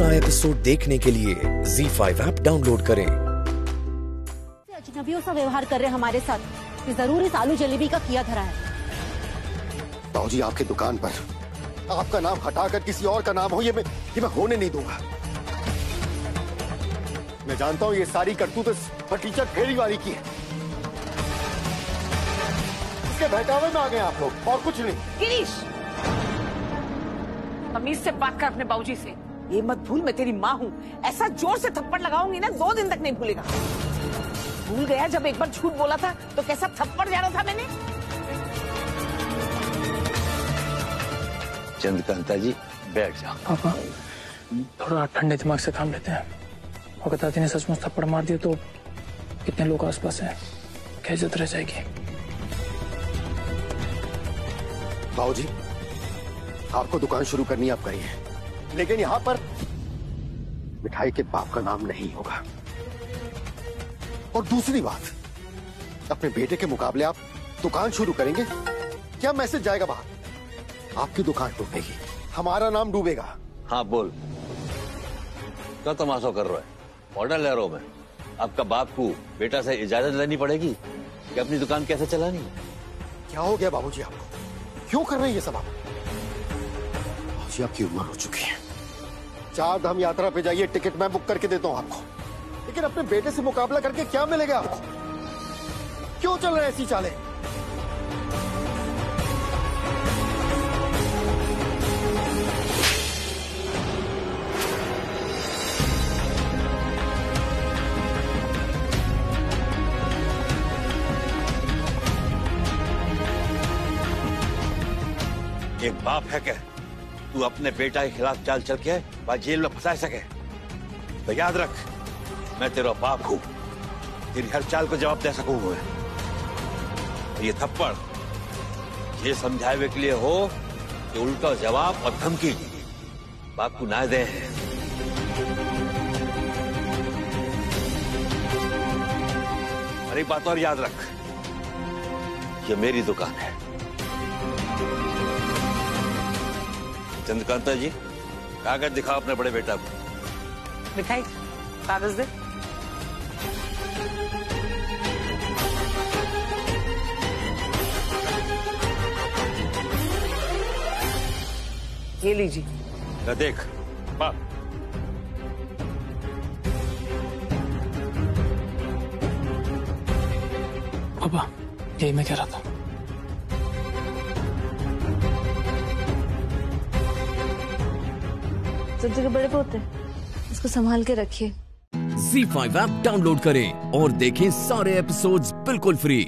पूरा एपिसोड देखने के लिए Z5 ऐप डाउनलोड करें। अजनबियों सा व्यवहार कर रहे हमारे साथ। ये ज़रूर इस आलू जलेबी का किया धरा है। ताऊजी आपके दुकान पर। आपका नाम हटाकर किसी और का नाम हो ये मैं ये मैं होने नहीं दूँगा। मैं जानता हूँ ये सारी करतूत इस टीचर फेरी वाली की है। इसके बहकावे में आ गए आप लोग और कुछ नहीं। गिरीश! तमीज से बात कर अपने बाबूजी से। ये मत भूल मैं तेरी माँ हूँ। ऐसा ज़ोर से थप्पड़ लगाऊँगी ना दो दिन तक नहीं भूलेगा। भूल गया जब एक बार झूठ बोला था तो कैसा थप्पड़ जाना था मैंने? चंद्रकांता जी बैठ जाओ। पापा थोड़ा ठंडे दिमाग से काम लेते हैं। अगर दादी ने सचमुच थप्पड़ मार दिया तो कितने लोग आसपास हैं? क्या इज़्ज़त रह जाएगी? बाबूजी आपको दुकान शुरू करनी है, आप करिए। लेकिन यहाँ पर मिठाई के बाप का नाम नहीं होगा। और दूसरी बात अपने बेटे के मुकाबले आप दुकान शुरू करेंगे क्या मैसेज जाएगा बाहर आपकी दुकान डूबेगी हमारा नाम डूबेगा। हाँ बोल। क्या तमाशा कर रहा है? ऑर्डर ले रहा हूँ मैं। आपका बाप को बेटा से इजाज़त लेनी पड़ेगी? कि अपनी दुकान कैसे चलानी? है क्या हो गया बाबूजी आपको? क्यों कर रहे हैं ये सब आप? बाबूजी आपकी उम्र हो चुकी है। चार धाम यात्रा पे जाइए, टिकट मैं बुक करके देता हूँ आपको। लेकिन अपने बेटे से मुकाबला करके क्या मिलेगा आपको? क्यों चल रहे ऐसी चालें? एक बाप है क्या? तू अपने बेटा के खिलाफ चाल चल के जेल में फंसा सके। तो याद रख, मैं तेरा बाप हूँ। तेरी हर चाल को जवाब दे सकूँ मैं। ये थप्पड़, ये समझावे के लिए हो कि उल्टा जवाब और धमकी बाप को ना दे। एक बात और याद रख, ये मेरी दुकान है। चंद्रकांता जी कागज़ दिखाओ अपने बड़े बेटा को। मिठाई कागज़ दे। ये लीजिए। देख। बाप पापा यही मैं कह रहा था। सब जगह बड़े पोते इसको संभाल के रखिए। Z5 ऐप डाउनलोड करें और देखें सारे एपिसोड्स बिल्कुल फ्री